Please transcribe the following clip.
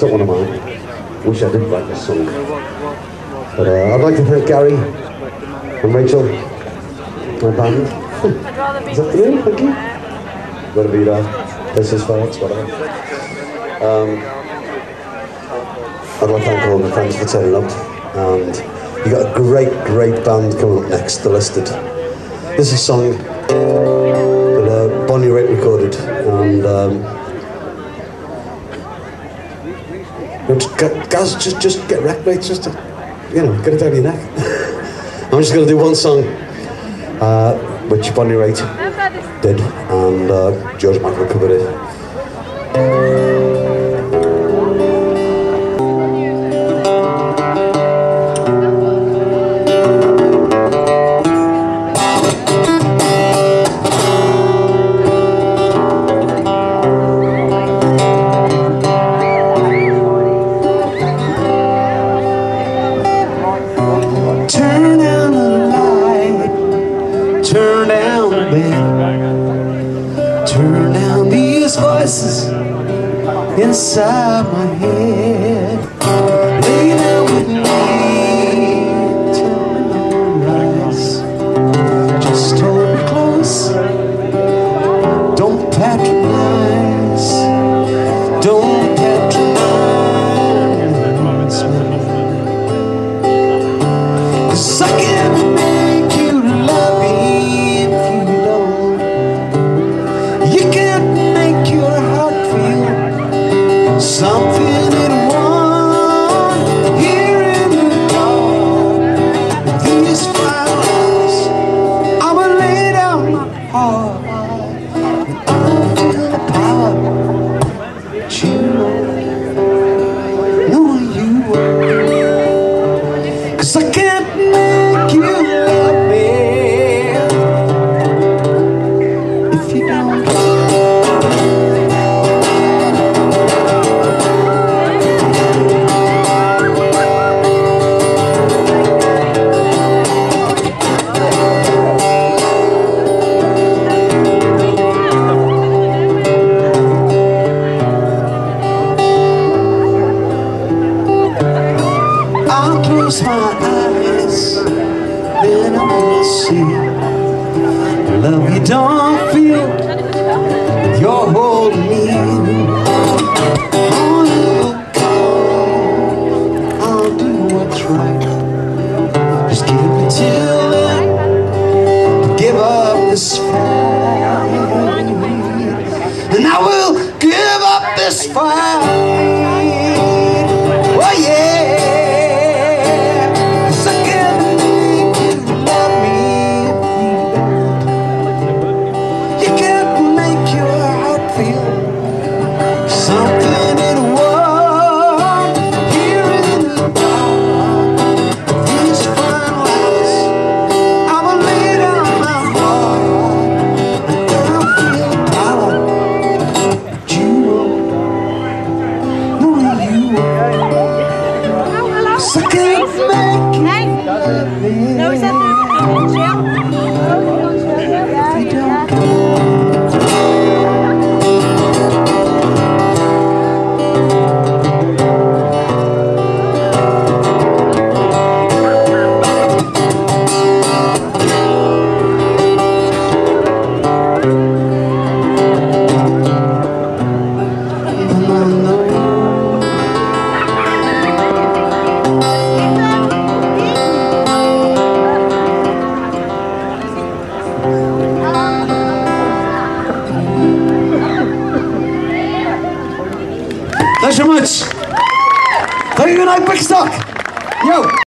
It's not one of mine. Wish I did write this song. But uh, I'd like to thank Gary and Rachel, my band. I'd rather be Is that the name? Thank you. Gotta be there. Places Fireworks, whatever. Um, I'd like to thank all my friends for turning up. And you got a great, great band coming up next, The Listed. This is a song that uh, Bonnie Raitt recorded. And um, get, guys, just, just get wrecked, mate. Just to, you know, get it down your neck. I'm just going to do one song, uh, which Bonnie Raitt did, and uh, George Michael covered it. Voices inside my head. Heart. Close my eyes, then I will see the love you don't feel. You're holding me. On. I'll do what's right. Just give. Give up this fight, and I will give up this fight. Know you Cause I can't make me No, Thanks so much. Thank you, good night, Bickerstock. Yo.